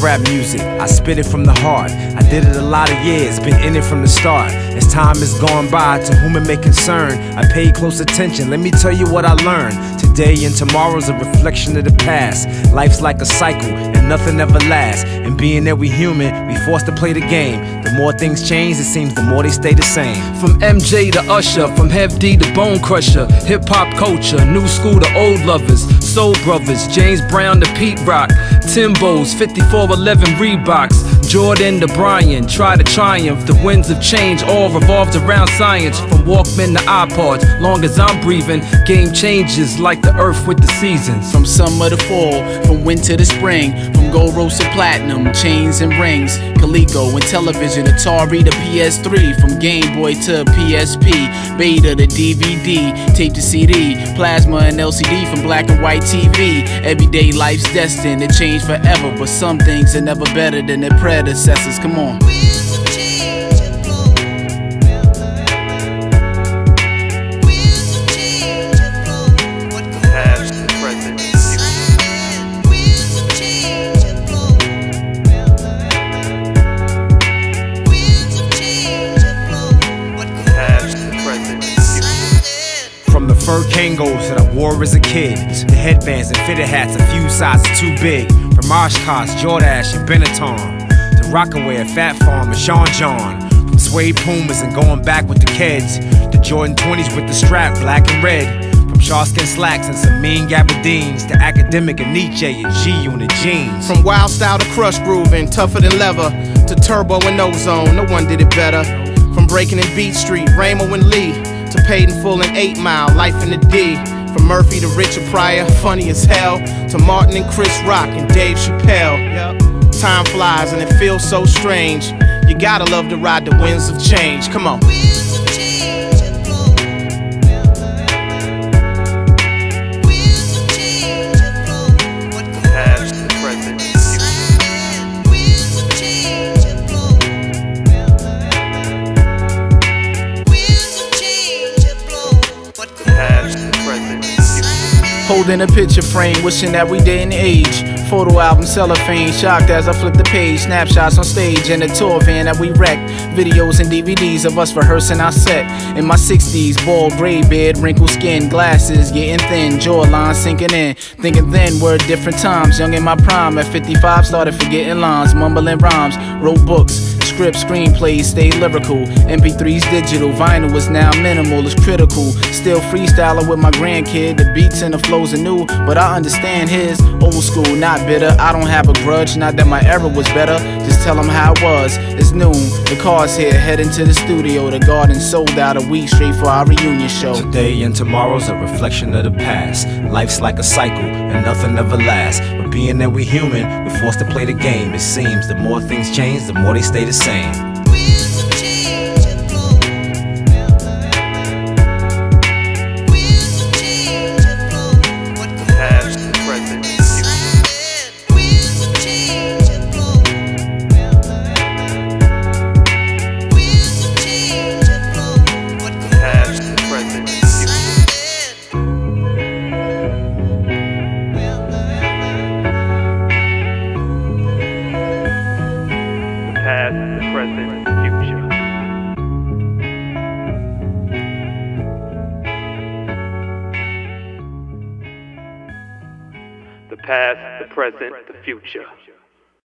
rap music, I spit it from the heart. I did it a lot of years, been in it from the start. As time has gone by, to whom it may concern, I paid close attention. Let me tell you what I learned. Today and tomorrow's a reflection of the past. Life's like a cycle, and nothing ever lasts. And being that we human, we forced to play the game. The more things change, it seems the more they stay the same. From MJ to Usher, from Heavy D to Bone Crusher, hip hop culture, new school to old lovers, soul brothers, James Brown to Pete Rock, Timbo's, 5411 Reeboks, Jordan to Bryant, try to triumph. The winds of change all revolved around science. From Walkman to iPods, long as I'm breathing, game changes like the earth with the seasons. From summer to fall, from winter to spring, gold roast platinum, chains and rings, Coleco and television, Atari to PS3, from Game Boy to PSP, Beta to DVD, tape to CD, plasma and LCD, from black and white TV. Everyday life's destined to change forever, but some things are never better than their predecessors. Come on. The fur that I wore as a kid, the headbands and fitted hats a few sizes too big. From Oshkosh, Jordache, and Benetton. Rocawear at Phat Farm and Sean John. From suede Pumas and going back with the kids. To Jordan 20s with the strap, black and red. From sharkskin slacks and some mean gabardines. To Akademiks and Nietzsche and G unit jeans. From wild style to crush grooving, tougher than leather. To turbo and ozone, no one did it better. From breaking in Beat Street, Ramo and Lee. To paid in full and 8 Mile, life in the D. From Murphy to Richard Pryor, funny as hell. To Martin and Chris Rock and Dave Chappelle. Yep. Time flies and it feels so strange. You gotta love to ride the winds of change. Come on. Holding a picture frame, wishing that we didn't age. Photo album cellophane, shocked as I flip the page. Snapshots on stage in a tour van that we wrecked. Videos and DVDs of us rehearsing our set. In my 60s, bald gray beard, wrinkled skin, glasses getting thin, jawline sinking in. Thinking then were different times. Young in my prime, at 55, started forgetting lines, mumbling rhymes, wrote books script, screenplays stay lyrical. MP3's digital, vinyl is now minimal, it's critical. Still freestyling with my grandkid, the beats and the flows are new, but I understand his old school, not bitter. I don't have a grudge, not that my era was better. Just tell him how it was. It's noon, the car's here, heading to the studio. The garden sold out a week straight for our reunion show. Today and tomorrow's a reflection of the past. Life's like a cycle, and nothing ever lasts. But being that we're human, we're forced to play the game. It seems the more things change, the more they stay the same same. The past, the present, the future.